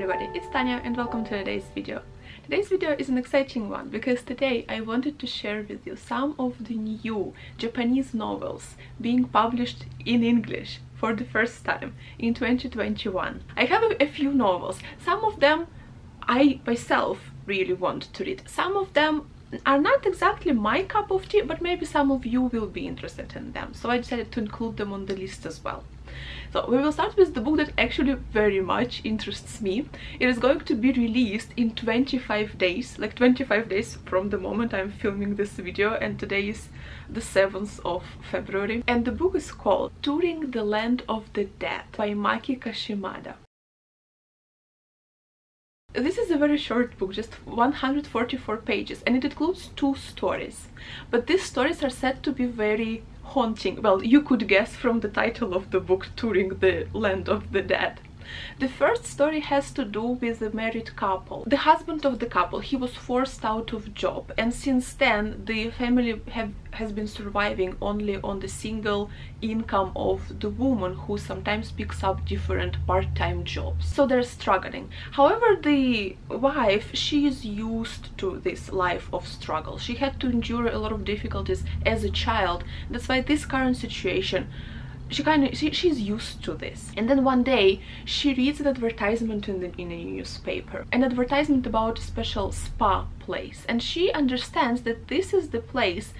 everybody, it's Tanya and welcome to today's video. Today's video is an exciting one because today I wanted to share with you some of the new Japanese novels being published in English for the first time in 2021. I have a, a few novels. Some of them I myself really want to read. Some of them are not exactly my cup of tea, but maybe some of you will be interested in them. So I decided to include them on the list as well. So we will start with the book that actually very much interests me. It is going to be released in 25 days, like 25 days from the moment I'm filming this video and today is the 7th of February. And the book is called Touring the Land of the Dead by Maki Kashimada. This is a very short book, just 144 pages, and it includes two stories. But these stories are said to be very haunting. Well, you could guess from the title of the book, Touring the Land of the Dead. The first story has to do with a married couple. The husband of the couple, he was forced out of job and since then the family have, has been surviving only on the single income of the woman who sometimes picks up different part-time jobs. So they're struggling. However, the wife, she is used to this life of struggle. She had to endure a lot of difficulties as a child. That's why this current situation she kind of she, she's used to this and then one day she reads an advertisement in, the, in a newspaper an advertisement about a special spa place and she understands that this is the place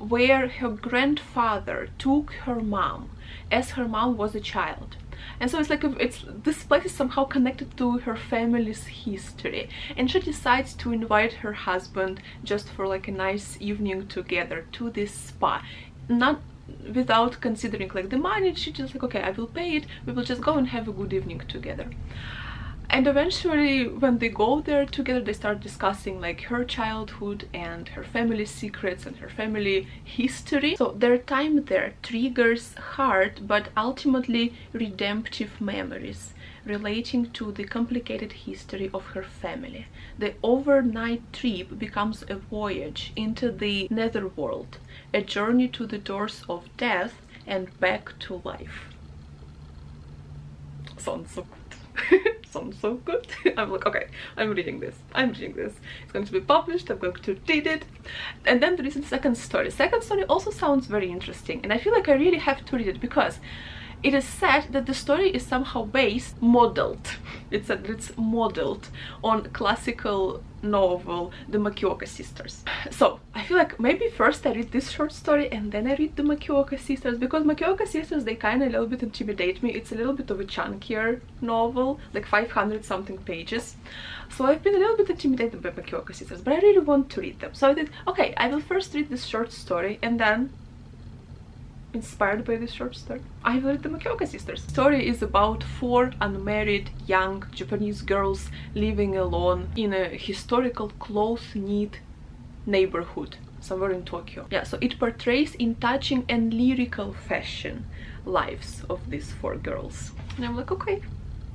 where her grandfather took her mom as her mom was a child. And so it's like a, it's this place is somehow connected to her family's history. And she decides to invite her husband just for like a nice evening together to this spa. Not without considering like the money she just like okay i will pay it. We will just go and have a good evening together and eventually when they go there together they start discussing like her childhood and her family secrets and her family history so their time there triggers hard but ultimately redemptive memories relating to the complicated history of her family. The overnight trip becomes a voyage into the netherworld, a journey to the doors of death and back to life. Sounds so good. Sounds so good. I'm like, okay, I'm reading this. I'm reading this. It's going to be published. I'm going to read it. And then there is a second story. Second story also sounds very interesting. And I feel like I really have to read it because it is said that the story is somehow based, modeled, it's said it's modeled on classical novel The Makioka Sisters. So I feel like maybe first I read this short story and then I read The Makioka Sisters because Makioka Sisters they kind of a little bit intimidate me. It's a little bit of a chunkier novel, like 500 something pages. So I've been a little bit intimidated by Makioka Sisters, but I really want to read them. So I did, okay, I will first read this short story and then inspired by this short story. I have read the Makioka sisters. The story is about four unmarried young Japanese girls living alone in a historical close-knit neighborhood somewhere in Tokyo. Yeah, so it portrays in touching and lyrical fashion lives of these four girls. And I'm like, okay,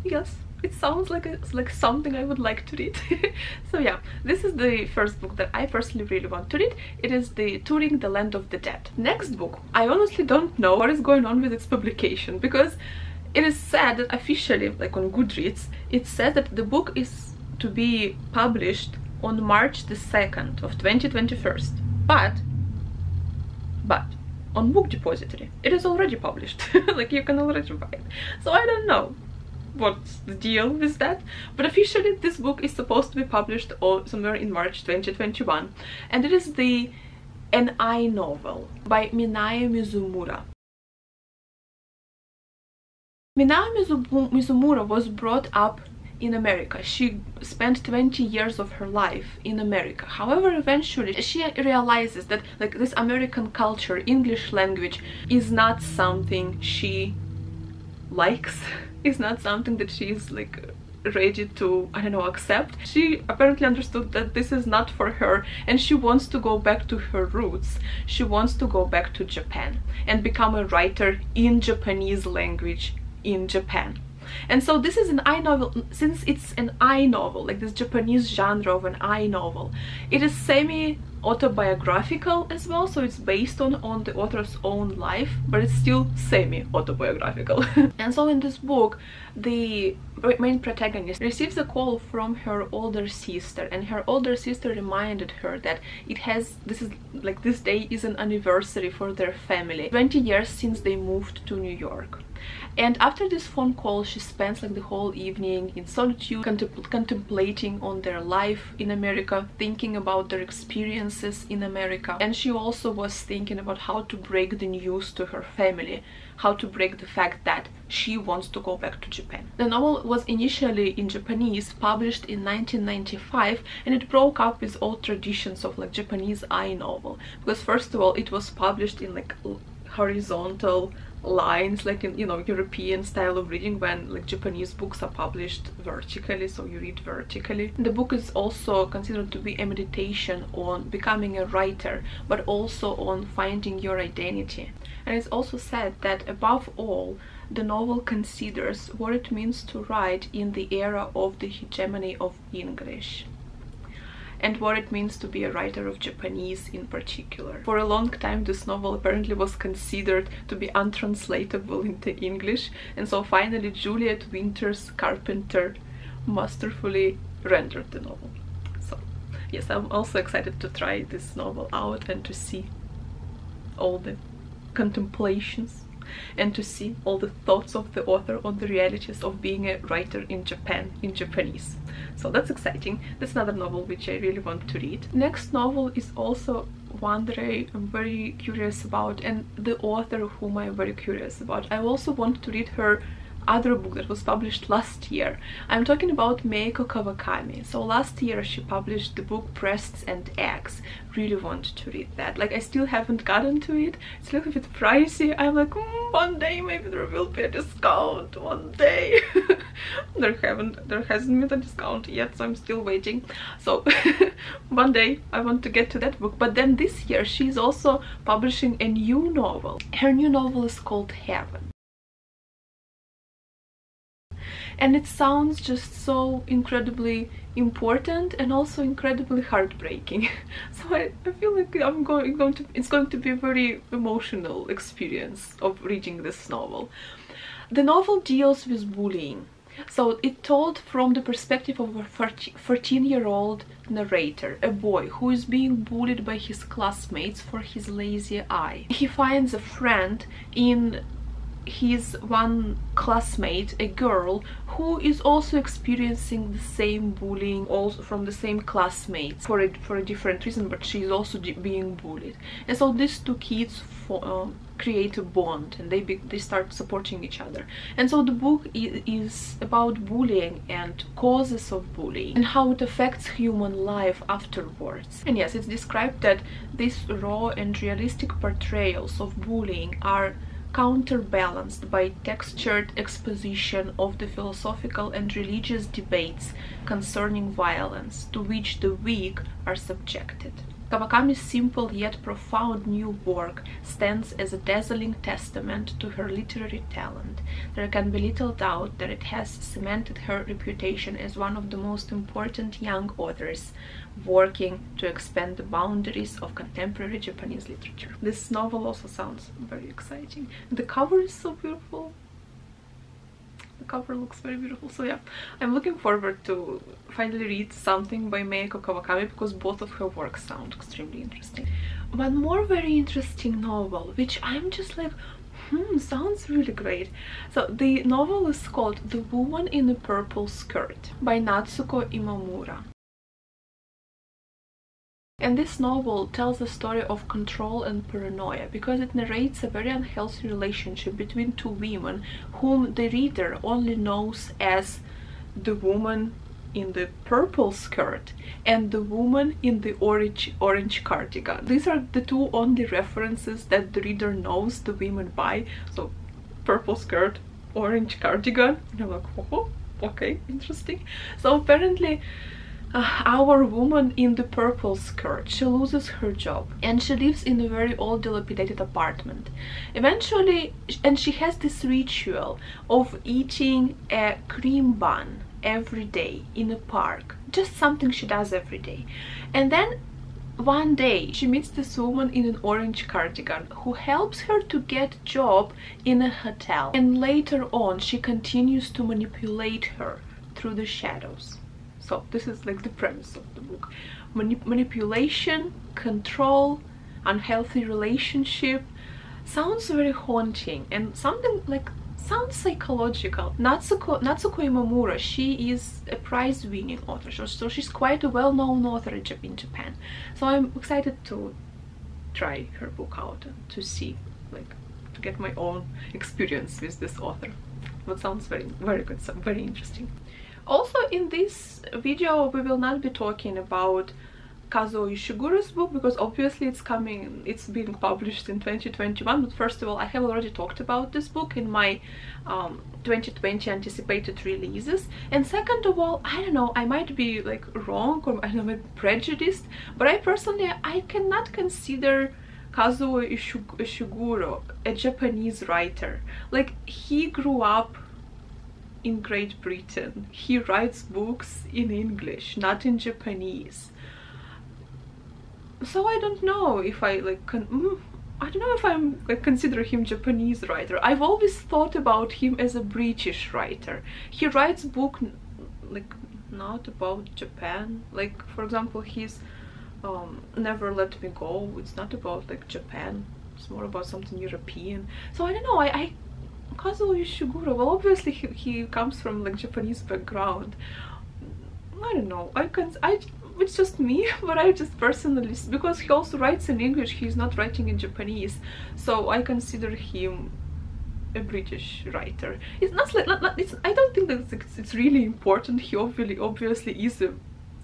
yes, it sounds like it's like something I would like to read. so yeah, this is the first book that I personally really want to read. It is the Touring the Land of the Dead. Next book, I honestly don't know what is going on with its publication because it is said that officially, like on Goodreads, it says that the book is to be published on March the 2nd of 2021. But, but, on Book Depository, it is already published. like you can already buy it. So I don't know what's the deal with that but officially this book is supposed to be published somewhere in March 2021 and it is the an I novel by Minae Mizumura. Minae Mizumura was brought up in America. She spent 20 years of her life in America. However, eventually she realizes that like this American culture, English language is not something she likes is not something that she's like ready to i don't know accept. She apparently understood that this is not for her and she wants to go back to her roots. She wants to go back to japan and become a writer in japanese language in japan. And so this is an I novel, since it's an I novel, like this Japanese genre of an I novel, it is semi autobiographical as well so it's based on on the author's own life but it's still semi-autobiographical. And so in this book the main protagonist receives a call from her older sister and her older sister reminded her that it has this is like this day is an anniversary for their family 20 years since they moved to new york. And after this phone call she spends like the whole evening in solitude contempl contemplating on their life in america thinking about their in america and she also was thinking about how to break the news to her family how to break the fact that she wants to go back to Japan. The novel was initially in Japanese, published in 1995, and it broke up with old traditions of like Japanese I novel. Because first of all, it was published in like horizontal lines like in you know European style of reading when like Japanese books are published vertically so you read vertically. The book is also considered to be a meditation on becoming a writer but also on finding your identity and it's also said that above all the novel considers what it means to write in the era of the hegemony of English and what it means to be a writer of Japanese in particular. For a long time this novel apparently was considered to be untranslatable into English and so finally Juliet Winters Carpenter masterfully rendered the novel. So yes, I'm also excited to try this novel out and to see all the contemplations and to see all the thoughts of the author on the realities of being a writer in Japan in Japanese. So that's exciting. That's another novel which I really want to read. Next novel is also one that I am very curious about and the author whom I'm very curious about. I also want to read her other book that was published last year. I'm talking about Mieko Kawakami. So last year she published the book Breasts and Eggs. Really want to read that. Like I still haven't gotten to it. It's a little bit pricey. I'm like, mm, one day maybe there will be a discount. One day. there haven't there hasn't been a discount yet, so I'm still waiting. So one day I want to get to that book. But then this year she's also publishing a new novel. Her new novel is called Heaven and it sounds just so incredibly important and also incredibly heartbreaking. So I, I feel like I'm going, going to it's going to be a very emotional experience of reading this novel. The novel deals with bullying. So it told from the perspective of a 14 year old narrator, a boy who is being bullied by his classmates for his lazy eye. He finds a friend in his one classmate, a girl, who is also experiencing the same bullying also from the same classmates for a, for a different reason, but she's also being bullied. And so these two kids for, uh, create a bond and they they start supporting each other. And so the book is about bullying and causes of bullying and how it affects human life afterwards. And yes, it's described that these raw and realistic portrayals of bullying are counterbalanced by textured exposition of the philosophical and religious debates concerning violence to which the weak are subjected. Kawakami's simple yet profound new work stands as a dazzling testament to her literary talent. There can be little doubt that it has cemented her reputation as one of the most important young authors working to expand the boundaries of contemporary Japanese literature. This novel also sounds very exciting. The cover is so beautiful the cover looks very beautiful so yeah. I'm looking forward to finally read something by Mieko Kawakami because both of her works sound extremely interesting. One more very interesting novel which i'm just like hmm sounds really great. So the novel is called the woman in the purple skirt by natsuko imamura and this novel tells the story of control and paranoia because it narrates a very unhealthy relationship between two women whom the reader only knows as the woman in the purple skirt and the woman in the orange orange cardigan. These are the two only references that the reader knows the women by. So purple skirt, orange cardigan. And like, oh, okay, interesting. So apparently uh, our woman in the purple skirt she loses her job and she lives in a very old dilapidated apartment. Eventually and she has this ritual of eating a cream bun every day in a park just something she does every day. And then one day she meets this woman in an orange cardigan who helps her to get a job in a hotel. And later on she continues to manipulate her through the shadows so this is like the premise of the book Manip manipulation control unhealthy relationship sounds very haunting and something like sounds psychological. Natsuko, Natsuko Imamura, she is a prize-winning author, so, so she's quite a well-known author in Japan. So I'm excited to try her book out and to see, like, to get my own experience with this author. But sounds very, very good, so very interesting. Also in this video we will not be talking about Kazuo Ishiguro's book because obviously it's coming, it's being published in 2021 but first of all I have already talked about this book in my um, 2020 anticipated releases. And second of all I don't know I might be like wrong or I don't know prejudiced but I personally I cannot consider Kazuo Ishiguro a Japanese writer. Like he grew up in Great Britain. He writes books in English, not in Japanese. So I don't know if I like mm, I don't know if I'm like, consider him Japanese writer. I've always thought about him as a British writer. He writes book like not about Japan. Like for example, his um, Never Let Me Go. It's not about like Japan. It's more about something European. So I don't know. I, I Kazuo Ishiguro, well obviously he, he comes from like Japanese background. I don't know, I can I it's just me, but I just personally because he also writes in English, he's not writing in Japanese, so I consider him a British writer. It's not like not, not, it's, I don't think that it's, it's really important. He obviously obviously is a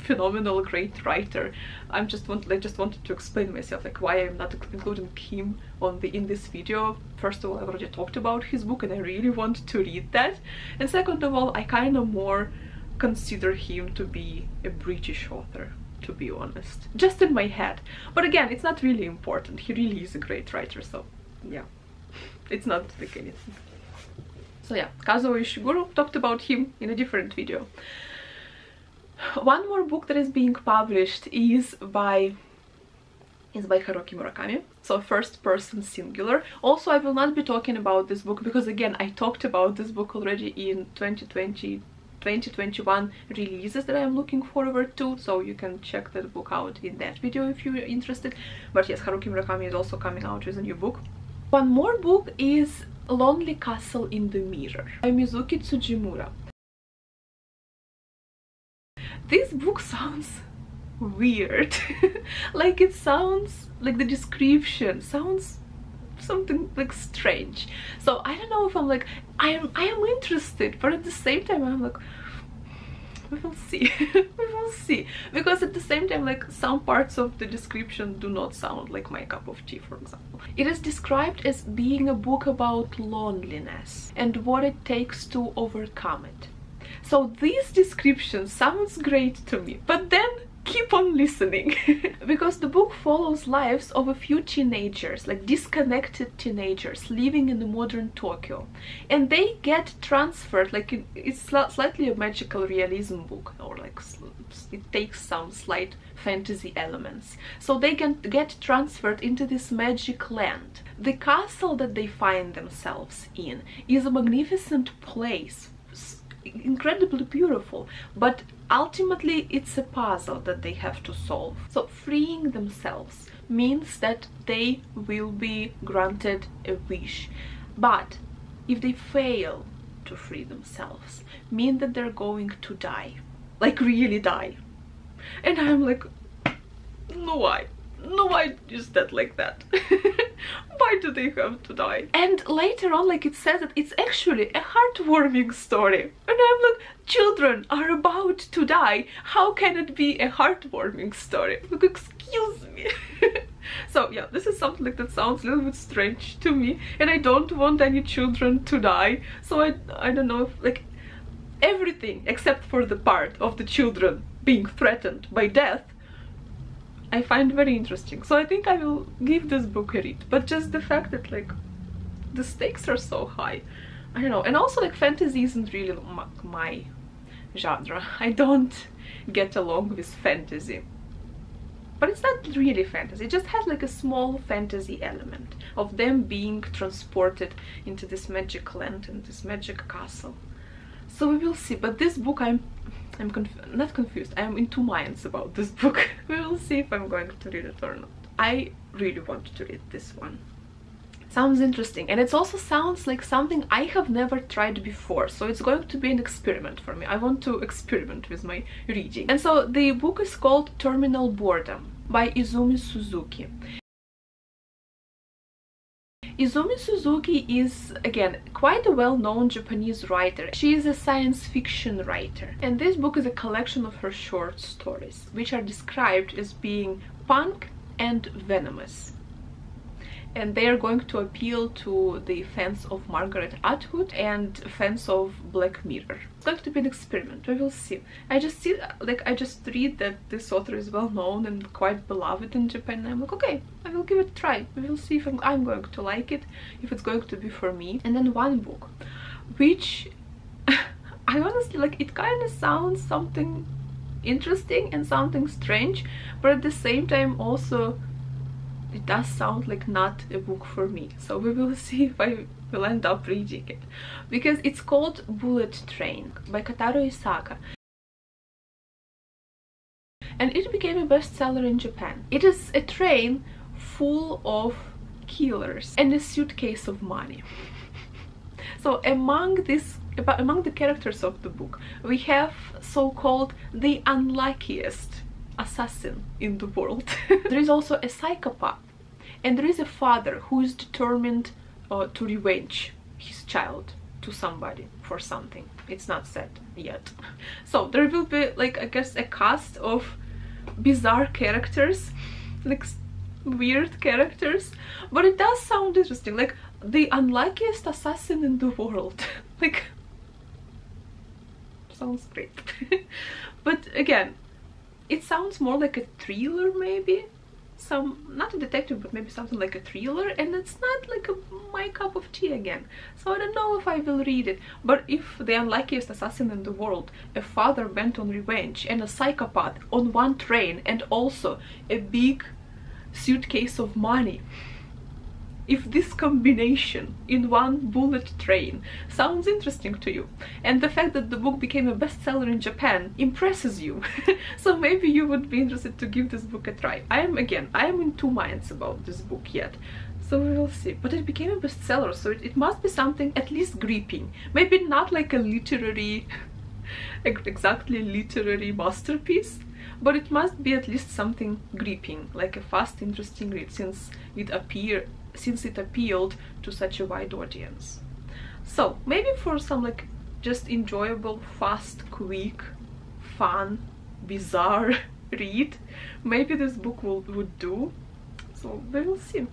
phenomenal great writer. I'm just want i just wanted to explain myself like why i'm not including him on the in this video. First of all i already talked about his book and i really want to read that. And second of all i kind of more consider him to be a british author to be honest. Just in my head. But again it's not really important. He really is a great writer so yeah. It's not like anything. So yeah kazuo ishiguro talked about him in a different video one more book that is being published is by is by Haruki Murakami, so first person singular. Also, I will not be talking about this book because again, I talked about this book already in 2020 2021 releases that I'm looking forward to, so you can check that book out in that video if you're interested. But yes, Haruki Murakami is also coming out with a new book. One more book is Lonely Castle in the Mirror by Mizuki Tsujimura this book sounds weird. Like it sounds like the description sounds something like strange. So i don't know if i'm like i am i am interested but at the same time i'm like we will see. We will see. Because at the same time like some parts of the description do not sound like my cup of tea for example. It is described as being a book about loneliness and what it takes to overcome it so this description sounds great to me, but then keep on listening. Because the book follows lives of a few teenagers like disconnected teenagers living in the modern Tokyo. And they get transferred like it's slightly a magical realism book or like it takes some slight fantasy elements. So they can get transferred into this magic land. The castle that they find themselves in is a magnificent place incredibly beautiful but ultimately it's a puzzle that they have to solve. So freeing themselves means that they will be granted a wish. But if they fail to free themselves mean that they're going to die. Like really die. And i'm like no why no why is that like that? Why do they have to die? And later on like it says that it's actually a heartwarming story. And i'm like children are about to die. How can it be a heartwarming story? Like excuse me. So yeah this is something like that sounds a little bit strange to me. And i don't want any children to die. So i i don't know if like everything except for the part of the children being threatened by death I find very interesting. So I think I will give this book a read. But just the fact that like the stakes are so high. I don't know. And also like fantasy isn't really my genre. I don't get along with fantasy. but it's not really fantasy it just has like a small fantasy element of them being transported into this magic land and this magic castle so we will see but this book i'm i'm conf not confused i'm in two minds about this book. We will see if i'm going to read it or not. I really want to read this one. Sounds interesting and it also sounds like something I have never tried before so it's going to be an experiment for me. I want to experiment with my reading. And so the book is called Terminal Boredom by Izumi Suzuki Izumi Suzuki is, again, quite a well-known Japanese writer. She is a science fiction writer. And this book is a collection of her short stories, which are described as being punk and venomous and they are going to appeal to the fans of Margaret Atwood and fans of Black Mirror. It's going to be an experiment, we will see. I just see, like, I just read that this author is well known and quite beloved in Japan and I'm like, okay, I will give it a try. We will see if I'm, I'm going to like it, if it's going to be for me. And then one book, which I honestly, like, it kind of sounds something interesting and something strange, but at the same time also it does sound like not a book for me so we will see if I will end up reading it because it's called Bullet Train by Kotaro Isaka and it became a bestseller in Japan. It is a train full of killers and a suitcase of money. so among this among the characters of the book we have so-called the unluckiest assassin in the world. there is also a psychopath and there is a father who is determined uh, to revenge his child to somebody for something. It's not said yet. So there will be like I guess a cast of bizarre characters, like weird characters, but it does sound interesting. Like the unluckiest assassin in the world. like sounds great. but again, it sounds more like a thriller maybe. Some not a detective but maybe something like a thriller and it's not like a, my cup of tea again. So i don't know if i will read it. But if the unluckiest assassin in the world a father bent on revenge and a psychopath on one train and also a big suitcase of money if this combination in one bullet train sounds interesting to you and the fact that the book became a bestseller in Japan impresses you so maybe you would be interested to give this book a try. I am again I am in two minds about this book yet so we will see. But it became a bestseller so it, it must be something at least gripping. Maybe not like a literary exactly literary masterpiece but it must be at least something gripping like a fast interesting read since it appear since it appealed to such a wide audience. So maybe for some like just enjoyable, fast, quick, fun, bizarre read, maybe this book will would do. So we will see.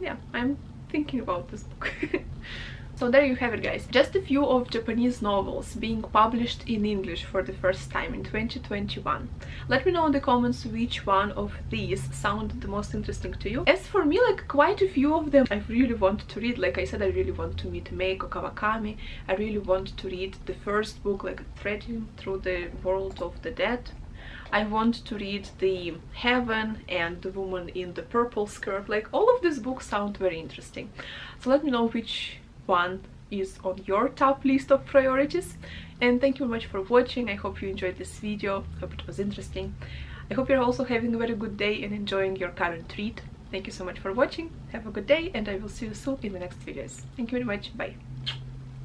Yeah, I'm thinking about this book. So there you have it guys, just a few of Japanese novels being published in English for the first time in 2021. Let me know in the comments which one of these sounded the most interesting to you. As for me, like quite a few of them I really want to read, like I said I really want to meet Mieko Kawakami, I really want to read the first book like Threading Through the World of the Dead I want to read the Heaven and the Woman in the Purple Skirt. Like all of these books sound very interesting. So let me know which one is on your top list of priorities. And thank you very much for watching. I hope you enjoyed this video. Hope it was interesting. I hope you're also having a very good day and enjoying your current treat. Thank you so much for watching. Have a good day and i will see you soon in the next videos. Thank you very much. Bye